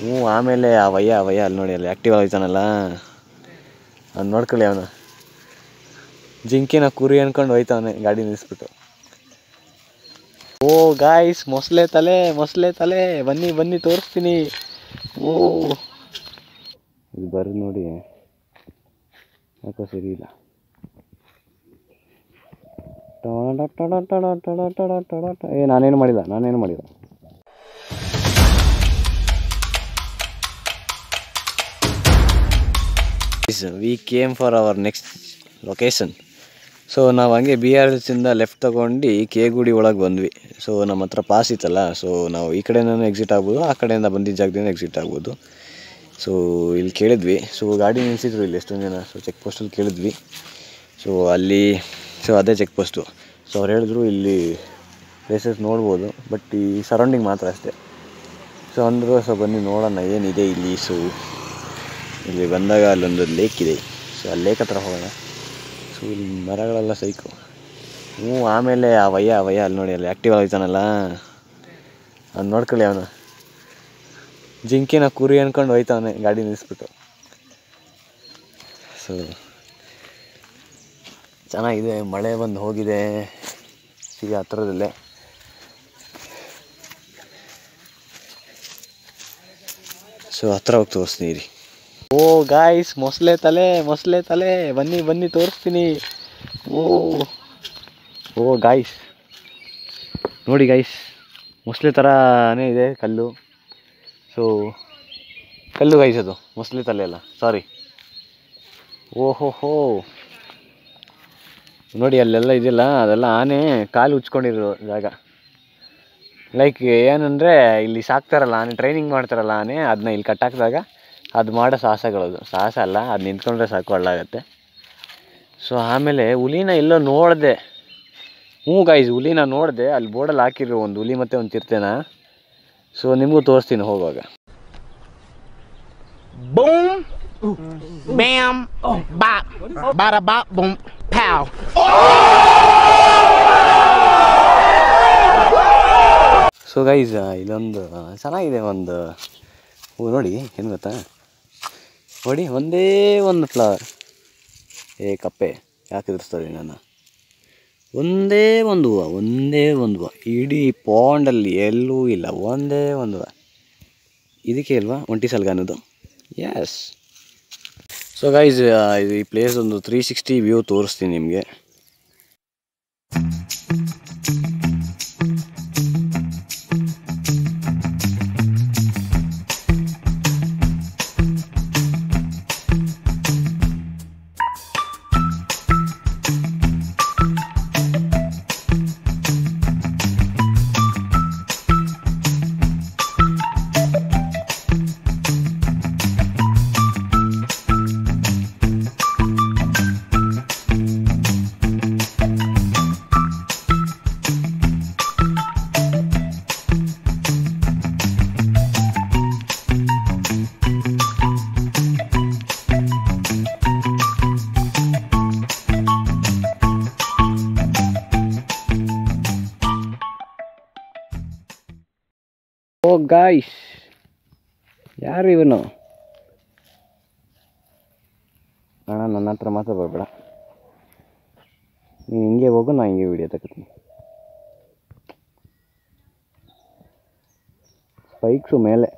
ಹ್ಞೂ, ಆಮೇಲೆ ಆ ವಯ್ಯ ವಯ್ಯ ಅಲ್ಲಿ ನೋಡಿ, ಅಲ್ಲಿ ಆ್ಯಕ್ಟಿವ್ ಆಯ್ತಾನಲ್ಲ ಅವ್ನು ನೋಡ್ಕೊಳ್ಳಿ ಅವನು. ಜಿಂಕಿನ ಕುರಿ ಅನ್ಕೊಂಡು ಹೋಯ್ತವನೆ, ಗಾಡಿ ನಿಲ್ಲಿಸ್ಬಿಟ್ಟು ಓ ಗಾಯ್ಸ್ ಮೊಸಳೆ ತಲೆ ಮೊಸಳೆ ತಲೆ. ಬನ್ನಿ ಬನ್ನಿ, ತೋರಿಸ್ತೀನಿ. ಓ. ಇದು ಬರ್ರಿ ನೋಡಿ. ಯಾಕೋ ಸರಿ ಇಲ್ಲ. ಏ, ನಾನೇನು ಮಾಡಿಲ್ಲ ನಾನೇನು ಮಾಡಿಲ್ಲ. We came for our next location so ನಾವು ಹಂಗೆ ಬಿ ಆರ್ ಎಲ್ಸಿಂದ ಲೆಫ್ಟ್ ತೊಗೊಂಡು ಕೇಗುಡಿ ಒಳಗೆ ಬಂದ್ವಿ. ಸೊ ನಮ್ಮ ಹತ್ರ ಪಾಸ್ ಇತ್ತಲ್ಲ ಸೊ ನಾವು ಈ ಕಡೆನೂ ಎಕ್ಸಿಟ್ ಆಗ್ಬೋದು, ಆ ಕಡೆಯಿಂದ ಬಂದಿದ್ದ ಜಾಗದಿಂದ ಎಕ್ಸಿಟ್ ಆಗ್ಬೋದು. ಸೊ ಇಲ್ಲಿ ಕೇಳಿದ್ವಿ. ಸೊ ಗಾಡಿ ನಿಲ್ಲಿಸಿದ್ರು ಇಲ್ಲಿ ಎಷ್ಟೊಂದು ಜನ. ಸೊ ಚೆಕ್ ಪೋಸ್ಟಲ್ಲಿ ಕೇಳಿದ್ವಿ. ಸೊ ಅಲ್ಲಿ ಸೊ ಅದೇ ಚೆಕ್ ಪೋಸ್ಟು ಸೊ ಅವ್ರು ಹೇಳಿದ್ರು ಇಲ್ಲಿ ಪ್ಲೇಸಸ್ ನೋಡ್ಬೋದು ಬಟ್ ಈ ಸರೌಂಡಿಂಗ್ ಮಾತ್ರ ಅಷ್ಟೇ. ಸೊ ಅಂದರು ಸೊ ಬನ್ನಿ ನೋಡೋಣ, ಏನಿದೆ ಇಲ್ಲಿ ಸೊ ಇಲ್ಲಿ ಬಂದಾಗ ಅಲ್ಲೊಂದು ಲೇಕ್ ಇದೆ. ಸೊ ಆ ಲೇಕ್ ಹತ್ರ ಹೋಗೋಣ. ಸೊ ಇಲ್ಲಿ ಮರಗಳೆಲ್ಲ ಸೈಕು. ಹ್ಞೂ, ಆಮೇಲೆ ಆ ವಯ್ಯ ಆ ವಯ್ಯ ಅಲ್ಲಿ ನೋಡಿ, ಅಲ್ಲಿ ಆ್ಯಕ್ಟಿವ್ ಆಯ್ತಾನಲ್ಲ ಅವ್ನು ನೋಡ್ಕೊಳ್ಳಿ ಅವನು. ಜಿಂಕಿನ ಕುರಿ ಅನ್ಕೊಂಡು ಹೋಯ್ತವನೆ, ಗಾಡಿ ನಿಲ್ಲಿಸ್ಬಿಟ್ಟು. ಸೊ ಚೆನ್ನಾಗಿದೆ, ಮಳೆ ಬಂದು ಹೋಗಿದೆ. ಈಗ ಹತ್ರದಲ್ಲೇ. ಸೊ ಹತ್ರ ಹೋಗಿ ತೋರಿಸ್ತೀನಿ ಓ ಗಾಯ್ಸ್ ಮೊಸಳೆ ತಲೆ ಮೊಸಳೆ ತಲೆ. ಬನ್ನಿ ಬನ್ನಿ, ತೋರಿಸ್ತೀನಿ. ಓ. ಓ ಗಾಯ್ಸ್ ನೋಡಿ ಗಾಯ್ಸ್ ಮೊಸಳೆ ಥರನೇ ಇದೆ ಕಲ್ಲು. ಸೊ ಕಲ್ಲು ಗಾಯ್ಸ್ ಅದು. ಮೊಸಳೆ ತಲೆ ಅಲ್ಲ. ಸಾರಿ ಓಹೋ ಹೋ ನೋಡಿ, ಅಲ್ಲೆಲ್ಲ ಇದೆಯಲ್ಲ? ಅದೆಲ್ಲ ಆನೆ ಕಾಲು ಉಚ್ಕೊಂಡಿರೋ ಜಾಗ. ಲೈಕ್ ಏನಂದರೆ, ಇಲ್ಲಿ ಸಾಕ್ತಾರಲ್ಲ, ಆನೆ ಟ್ರೈನಿಂಗ್ ಮಾಡ್ತಾರಲ್ಲ ಆನೆ ಅದನ್ನ ಇಲ್ಲಿ ಕಟ್ಟಾಕಿದಾಗ. ಅದು ಮಾಡೋ ಸಾಹಸಗಳದು. ಸಾಹಸ ಅಲ್ಲ ಅದು ನಿಂತ್ಕೊಂಡ್ರೆ ಸಾಕು ಒಳ್ಳಾಗತ್ತೆ ಸೊ ಆಮೇಲೆ ಹುಲಿನ ಎಲ್ಲೋ ನೋಡಿದೆ. ಹ್ಞೂ ಗಾಯ್ಸ್ ಹುಲಿನ ನೋಡಿದೆ. ಅಲ್ಲಿ ಬೋರ್ಡಲ್ಲಿ ಹಾಕಿರೋ ಒಂದು ಹುಲಿ ಮತ್ತು ಒಂದು ತಿರ್ತೇನ? ಸೊ ನಿಮಗೂ ತೋರಿಸ್ತೀನಿ ಹೋಗುವಾಗ. ಬೂಮ್ ಬ್ಯಾಮ್ ಬಾ ಬಾರ ಬಾ ಬೂಮ್ ಪ್ಯಾವ್ ಸೊ ಗೈಸ್ ಇದೊಂದು ಚೆನ್ನಾಗಿದೆ ಒಂದು ಹೂ ನೋಡಿ ಏನು ಗೊತ್ತಾ? ನೋಡಿ, ಒಂದೇ ಒಂದು ಫ್ಲವರ್ ಏ, ಕಪ್ಪೆ. ಯಾಕೆ ಎದುರಿಸ್ತದೆ ನಾನು ಒಂದೇ ಒಂದು ಹೂವು, ಒಂದೇ ಒಂದು ಹೂವು. ಇಡೀ ಪಾಂಡಲ್ಲಿ ಎಲ್ಲೂ ಇಲ್ಲ, ಒಂದೇ ಒಂದು ಹೂವು. ಇದಕ್ಕೆ ಅಲ್ವಾ, ಒಂಟಿ ಸಲ್ಗ ಅನ್ನೋದು ಎಸ್ ಸೊ ಗೈಸ್ ಈ ಪ್ಲೇಸ್ ಒಂದು ತ್ರೀ ಸಿಕ್ಸ್ಟಿ ವ್ಯೂ ತೋರಿಸ್ತೀನಿ ನಿಮಗೆ. Oh, guys. ಯಾರು ಇವನು? ಅಣ್ಣ, ನನ್ನ ಹತ್ರ ಮಾತ್ರ ಬರಬೇಡ. ನೀನು ಹಿಂಗೆ ಹೋಗು, ನಾ ಹಿಂಗೆ ವಿಡಿಯೋ ತಗೋತೀನಿ ಸ್ಪೈಕ್ಸು ಮೇಲೆ.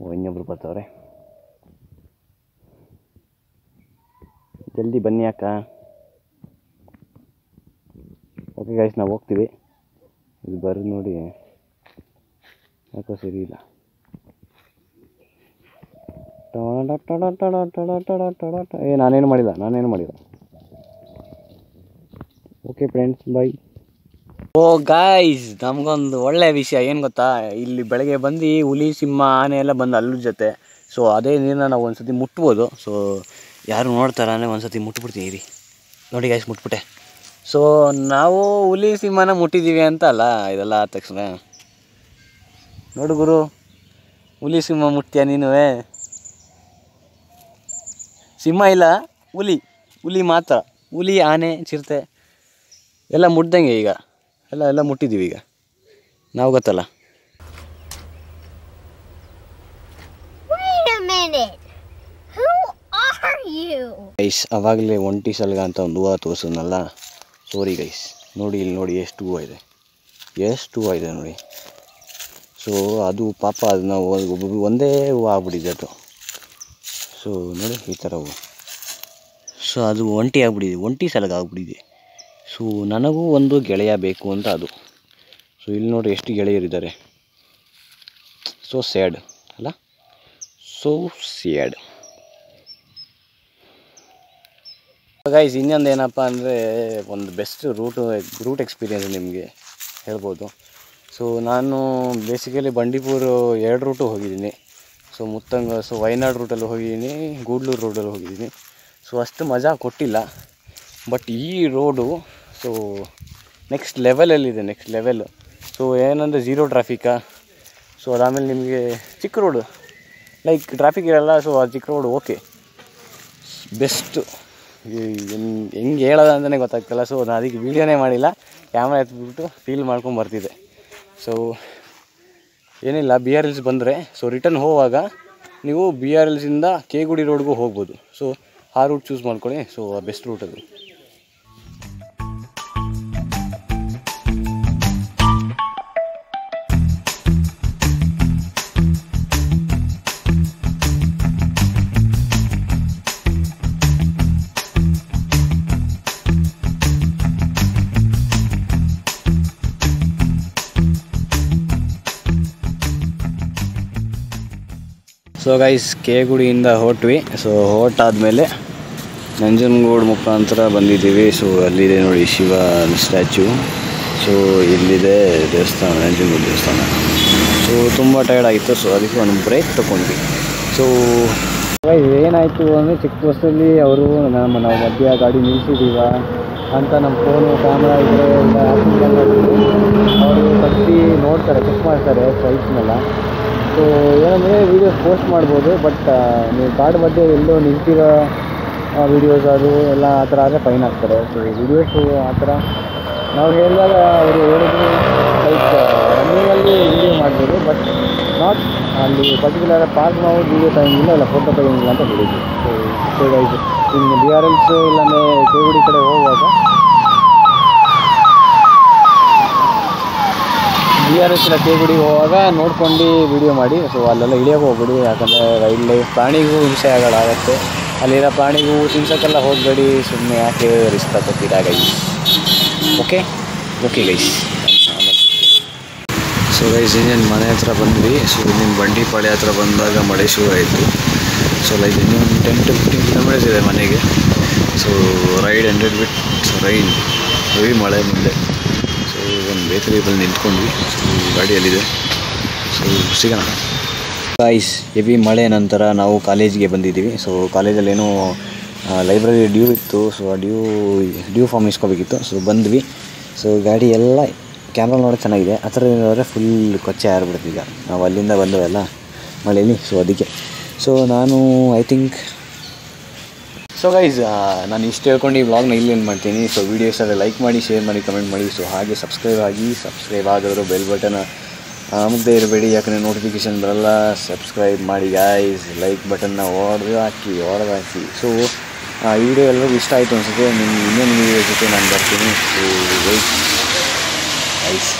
ಓ, ಇನ್ನೊಬ್ರು ಬರ್ತಾವ್ರೆ. ಜಲ್ದಿ ಬನ್ನಿ ಅಕ್ಕ. ಓಕೆ ಗಾಯ್ಸ್ ನಾವು ಹೋಗ್ತೀವಿ. ಇದು ಬರೋದು ನೋಡಿ. ಯಾಕೋ ಸರಿ ಇಲ್ಲ. ಏ, ನಾನೇನು ಮಾಡಿಲ್ಲ ನಾನೇನು ಮಾಡಿಲ್ಲ. Okay friends bye oh guys ನಮಗೊಂದು ಒಳ್ಳೆ ವಿಷಯ, ಏನು ಗೊತ್ತಾ? ಇಲ್ಲಿ ಬೆಳಗ್ಗೆ ಬಂದು ಹುಲಿ, ಸಿಂಹ, ಆನೆ ಎಲ್ಲ ಬಂದು ಅಲ್ಲರ ಜೊತೆ. ಸೊ ಅದೇ ನೀರನ್ನ ನಾವು ಒಂದು ಸತಿ ಮುಟ್ಬೋದು. ಸೊ ಯಾರು ನೋಡ್ತಾರಾನೇ ಒಂದು ಸತಿ ಮುಟ್ಬಿಡ್ತೀನಿ ನೋಡಿ ಗಾಯ್ಸ್ ಮುಟ್ಬಿಟ್ಟೆ. ಸೊ ನಾವು ಹುಲಿ ಸಿಂಹನ ಮುಟ್ಟಿದ್ದೀವಿ ಅಂತ ಅಲ್ಲ ಇದೆಲ್ಲ ಆದ ತಕ್ಷಣ. ನೋಡು ಗುರು ಹುಲಿ ಸಿಂಹ ಮುಟ್ತೀಯ ನೀನು ಸಿಂಹ ಇಲ್ಲ ಹುಲಿ ಹುಲಿ ಮಾತ್ರ ಹುಲಿ ಆನೆ ಚಿರತೆ ಎಲ್ಲ ಮುಟ್ದಂಗೆ ಈಗ. ಎಲ್ಲ ಎಲ್ಲ ಮುಟ್ಟಿದ್ದೀವಿ ಈಗ. ನಾವು ಗೊತ್ತಲ್ಲ. ಐಸ್ ಅವಾಗಲೇ ಒಂಟಿ ಸಲ್ಗ ಅಂತ ಒಂದು ಹೂವು ತೋರಿಸಿದ್ನಲ್ಲ? ಸೋರಿ ಗೈಸ್ ನೋಡಿ, ಇಲ್ಲಿ ನೋಡಿ, ಎಷ್ಟು ಹೂವು ಇದೆ. ಎಷ್ಟು ಹೂವು ಇದೆ ನೋಡಿ. ಸೊ ಅದು ಪಾಪ ಅದನ್ನ ಒಬ್ಬೊಬ್ಬ ಒಂದೇ ಹೂವು ಆಗ್ಬಿಟ್ಟಿದೆ ಅದು. ಸೊ ನೋಡಿ, ಈ ಥರ ಹೂವು. ಸೊ ಅದು ಒಂಟಿ ಆಗ್ಬಿಟ್ಟಿದೆ. ಒಂಟಿ ಸಲಗ ಆಗ್ಬಿಟ್ಟಿದೆ. ಸೊ ನನಗೂ ಒಂದು ಗೆಳೆಯ ಬೇಕು ಅಂತ ಅದು. ಸೊ ಇಲ್ಲಿ ನೋಡಿ, ಎಷ್ಟು ಗೆಳೆಯರಿದ್ದಾರೆ ಸೊ ಸ್ಯಾಡ್ ಅಲ್ಲ? ಸೊ ಸ್ಯಾಡ್ ಗೈಸ್ ಇನ್ನೊಂದು ಏನಪ್ಪ ಅಂದರೆ ಒಂದು ಬೆಸ್ಟ್ ರೂಟ್ ರೂಟ್ ಎಕ್ಸ್ಪೀರಿಯೆನ್ಸ್ ನಿಮಗೆ ಹೇಳ್ಬೋದು. ಸೊ ನಾನು ಬೇಸಿಕಲಿ ಬಂಡೀಪುರ ಎರಡು ರೂಟು ಹೋಗಿದ್ದೀನಿ. ಸೊ ಮುತ್ತಂಗ ಸೊ ವಯನಾಡ್ ರೂಟಲ್ಲಿ ಹೋಗಿದ್ದೀನಿ, ಗೂಡ್ಲೂರು ರೋಡಲ್ಲಿ ಹೋಗಿದ್ದೀನಿ. ಸೊ ಅಷ್ಟು ಮಜಾ ಕೊಟ್ಟಿಲ್ಲ. ಬಟ್ ಈ ರೋಡು ಸೊ ನೆಕ್ಸ್ಟ್ ಲೆವೆಲಲ್ಲಿದೆ ನೆಕ್ಸ್ಟ್ ಲೆವೆಲ್ ಸೊ ಏನಂದರೆ ಝೀರೋ ಟ್ರಾಫಿಕಾ ಸೊ ಅದಾದಮೇಲೆ ನಿಮಗೆ ಚಿಕ್ಕ ರೋಡು ಲೈಕ್ ಟ್ರಾಫಿಕ್ ಇರಲ್ಲ ಸೊ ಆ ಚಿಕ್ಕ ರೋಡು ಓಕೆ ಬೆಸ್ಟು ಹೆಂಗೆ ಹೇಳೋದು ಅಂತಲೇ ಗೊತ್ತಾಗ್ತಿಲ್ಲ. ಸೊ ನಾನು ಅದಕ್ಕೆ ವೀಡಿಯೋನೇ ಮಾಡಿಲ್ಲ. ಕ್ಯಾಮ್ರಾ ಎತ್ಬಿಟ್ಟು ಫೀಲ್ ಮಾಡ್ಕೊಂಡು ಬರ್ತಿದ್ದೆ. ಸೊ ಏನಿಲ್ಲ ಬಿ ಆರ್ ಎಲ್ಸ್ ಬಂದರೆ ಸೊ ರಿಟರ್ನ್ ಹೋಗುವಾಗ ನೀವು ಬಿ ಆರ್ ಎಲ್ಸಿಂದ ಕೇಗುಡಿ ರೋಡ್ಗೂ ಹೋಗ್ಬೋದು. ಸೊ ಆ ರೂಟ್ ಚೂಸ್ ಮಾಡ್ಕೊಳ್ಳಿ. ಸೊ ಬೆಸ್ಟ್ ರೂಟ್ ಅದು. ಸೊ ಗೈಸ್ ಕೇಗುಡಿಯಿಂದ ಹೊಟ್ವಿ ಸೊ ಹೊರಟಾದ್ಮೇಲೆ ನಂಜನಗೂಡು ಮುಖಾಂತರ ಬಂದಿದ್ದೀವಿ. ಸೊ ಅಲ್ಲಿದೆ ನೋಡಿ ಶಿವ ಸ್ಟ್ಯಾಚ್ಯೂ. ಸೊ ಇಲ್ಲಿದೆ ದೇವಸ್ಥಾನ, ನಂಜನಗೂಡು ದೇವಸ್ಥಾನ. ಸೊ ತುಂಬ ಟೈರ್ಡ್ ಆಗಿತ್ತು. ಸೊ ಅದಕ್ಕೆ ಒಂದು ಬ್ರೇಕ್ ತೊಗೊಂಡ್ವಿ. ಸೊ ಏನಾಯಿತು ಅಂದರೆ ಚಿಕ್ಕ ಬಸ್ಸಲ್ಲಿ ಅವರು ನಮ್ಮ ನಾವು ಮಧ್ಯ ಗಾಡಿ ನಿಲ್ಲಿಸಿದ್ದೀವ ಅಂತ ನಮ್ಮ ಫೋನು ಕ್ಯಾಮ್ರಾ ಇದ್ರೆ ಅವರು ಕಟ್ಟಿ ನೋಡ್ತಾರೆ ಚೆಕ್ ಮಾಡ್ತಾರೆ ಸೈಟ್ಸ್ನೆಲ್ಲ ಸೊ ಏನಂದರೆ ವೀಡಿಯೋಸ್ ಪೋಸ್ಟ್ ಮಾಡ್ಬೋದು ಬಟ್ ನೀವು ಕಾಡು ಮಧ್ಯೆ ಎಲ್ಲೋ ನಿಂತಿರೋ ವೀಡಿಯೋಸ್ ಅದು ಎಲ್ಲ ಆ ಥರ ಆದರೆ ಫೈನ್ ಆಗ್ತಾರೆ ಸೊ ವೀಡಿಯೋಸು ಆ ಥರ ನಾವು ಹೇಳಿದಾಗ ಅವರು ಹೇಳಿದ್ರು ಲೈಕ್ ರನ್ನಿಂಗಲ್ಲಿ ವೀಡಿಯೋ ಮಾಡ್ಬೋದು ಬಟ್ ನಾಟ್ ಅಲ್ಲಿ ಪರ್ಟಿಕ್ಯುಲರ್ ಪಾರ್ಕ್ ನಾವು ವೀಡಿಯೋ ತಗೊಂಗಿಲ್ಲ ಇಲ್ಲ ಫೋಟೋ ತಗೊಂಗಿಲ್ಲ ಅಂತ ಹೇಳಿದ್ವಿ ಸೊ ಸೊ ಗೈಸ್ ಇನ್ನು ಬಿ ಆರ್ ಎಲ್ಸು ಇಲ್ಲಾಂದರೆ ಕೇಗುಡಿ ಕಡೆ ಹೋಗುವಾಗ ಬಿ ಆರ್ ಎಸ್ ಕೇಗುಡಿ ಹೋಗುವಾಗ ನೋಡ್ಕೊಂಡು ವಿಡಿಯೋ ಮಾಡಿ. ಸೊ ಅಲ್ಲೆಲ್ಲ ಇಳಿಯೋಕೆ ಹೋಗ್ಬೇಡಿ. ಯಾಕಂದರೆ ವೈಲ್ಡ್ ಲೈಫ್ ಪ್ರಾಣಿಗೂ ಹಿಂಸೆ ಆಗುತ್ತೆ ಅಲ್ಲಿರೋ ಪ್ರಾಣಿಗೂ ತಿನ್ಸೋಕ್ಕೆಲ್ಲ ಹೋಗಬೇಡಿ. ಸುಮ್ಮನೆ ಯಾಕೆ risk ತಗೋತೀರಾ okay okay guys so guys ಇನ್ನೇನು ಮನೆ ಹತ್ರ ಬಂದ್ವಿ. ಸೊ ಇನ್ನೇನು ಬಂಡಿಪಾಳೆ ಹತ್ರ ಬಂದಾಗ ಮಳೆ ಶುರು ಆಯಿತು. ಸೊ ಲೈಕ್ ಇನ್ನೊಂದು ಟೆನ್ ಟು ಫಿಫ್ಟೀನ್ ಕಿಲೋಮೀಟರ್ಸ್ ಇದೆ ಮನೆಗೆ. So ride hundred bit rain heavy ಮಳೆ ಮುಂದೆ. ಸೊ ಬೇಕರಿ ಬಂದು ನಿಂತ್ಕೊಂಡ್ವಿ. ಗಾಡಿಯಲ್ಲಿದೆ. ಸೊ ಸಿಗೋಣ. ಗಾಯ್ಸ್ ಹೆವಿ ಮಳೆ ನಂತರ ನಾವು ಕಾಲೇಜಿಗೆ ಬಂದಿದ್ದೀವಿ. ಸೊ ಕಾಲೇಜಲ್ಲೇನೋ ಲೈಬ್ರರಿ ಡ್ಯೂ ಇತ್ತು. ಸೊ ಆ ಡ್ಯೂ ಡ್ಯೂ ಫಾರ್ಮ್ ಇಸ್ಕೋಬೇಕಿತ್ತು. ಸೊ ಬಂದ್ವಿ. ಸೊ ಗಾಡಿ ಎಲ್ಲ ಕ್ಯಾಮ್ರಾ ನೋಡೋಕೆ ಚೆನ್ನಾಗಿದೆ. ಆ ಥರ ನೋಡಿದ್ರೆ ಫುಲ್ ಕೊಚ್ಚೆ ಆರ್ಬಿಡ್ತೀವಿ ಈಗ. ನಾವು ಅಲ್ಲಿಂದ ಬಂದವೆಲ್ಲ ಮಳೆಯಲ್ಲಿ ಸೊ ಅದಕ್ಕೆ. ಸೊ ನಾನು ಐ ಥಿಂಕ್ ಸೊ ಗೈಸ್ ನಾನು ಇಷ್ಟು ಹೇಳ್ಕೊಂಡು ಈ ವ್ಲಾಗ್ನ ಇಲ್ಲಿ ಏನು ಮಾಡ್ತೀನಿ. ಸೊ ವೀಡಿಯೋಸ್ ಎಲ್ಲ ಲೈಕ್ ಮಾಡಿ ಶೇರ್ ಮಾಡಿ ಕಮೆಂಟ್ ಮಾಡಿ. ಸೊ ಹಾಗೆ ಸಬ್ಸ್ಕ್ರೈಬ್ ಆಗಿ ಸಬ್ಸ್ಕ್ರೈಬ್ ಆಗಿದ್ರು ಬೆಲ್ ಬಟನ್ ಮುಗ್ದೇ ಇರಬೇಡಿ. ಯಾಕಂದರೆ ನೋಟಿಫಿಕೇಷನ್ ಬರಲ್ಲ. ಸಬ್ಸ್ಕ್ರೈಬ್ ಮಾಡಿ ಗಾಯ್ಸ್ ಲೈಕ್ ಬಟನ್ನ ಹೊಡೆದು ಹಾಕಿ ಹೊಡೆದು ಹಾಕಿ. ಸೊ ಈ ವಿಡಿಯೋ ಎಲ್ಲರಿಗೂ ಇಷ್ಟ ಆಯಿತು ಅನಿಸುತ್ತೆ. ನಿಮ್ಮ ಇನ್ನೊಂದು ವಿಡಿಯೋ ಜೊತೆ ನಾನು ಬರ್ತೀನಿ. ಸೊ ವೈಟ್ ಗೈಸ್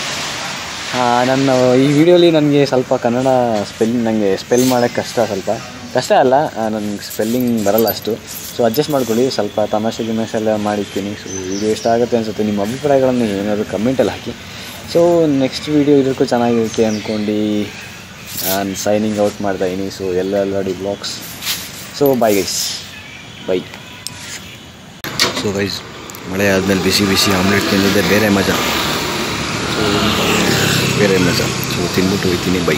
ನನ್ನ ಈ ವಿಡಿಯೋಲಿ ನನಗೆ ಸ್ವಲ್ಪ ಕನ್ನಡ ಸ್ಪೆಲ್ ನನಗೆ ಸ್ಪೆಲ್ ಮಾಡೋಕ್ಕೆ ಕಷ್ಟ ಸ್ವಲ್ಪ. ಕಷ್ಟ ಅಲ್ಲ ನನಗೆ ಸ್ಪೆಲ್ಲಿಂಗ್ ಬರಲ್ಲ ಅಷ್ಟು. ಸೊ ಅಡ್ಜಸ್ಟ್ ಮಾಡ್ಕೊಳ್ಳಿ, ಸ್ವಲ್ಪ ತಮಾಷೆ ಗಿಮಾಷೆ ಎಲ್ಲ ಮಾಡಿರ್ತೀನಿ. ಸೊ ವಿಡಿಯೋ ಇಷ್ಟ ಆಗುತ್ತೆ ಅನಿಸುತ್ತೆ, ನಿಮ್ಮ ಅಭಿಪ್ರಾಯಗಳನ್ನು ಏನಾದರೂ ಕಮೆಂಟಲ್ಲಿ ಹಾಕಿ. ಸೊ ನೆಕ್ಸ್ಟ್ ವೀಡಿಯೋ ಇದಕ್ಕೂ ಚೆನ್ನಾಗಿರುತ್ತೆ ಅಂದ್ಕೊಂಡು ನಾನು ಸೈನಿಂಗ್ ಔಟ್ ಮಾಡ್ತಾಯಿದ್ದೀನಿ ಸೊ ಎಲ್ಲ ಎಲ್ಲಾಡಿ blogs so bye guys bye so guys ಮಳೆ ಆದಮೇಲೆ ಬಿಸಿ ಬಿಸಿ ಆಮ್ಲೆಟ್ ತಿಂದಿದ್ದೆ, ಬೇರೆ ಮಜಾ. ಬೇರೆ ಮಜಾ. ಸೊ ತಿಂದ್ಬಿಟ್ಟು ಹೋಗ್ತೀನಿ. ಬೈ